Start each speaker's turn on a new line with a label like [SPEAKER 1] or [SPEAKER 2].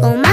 [SPEAKER 1] con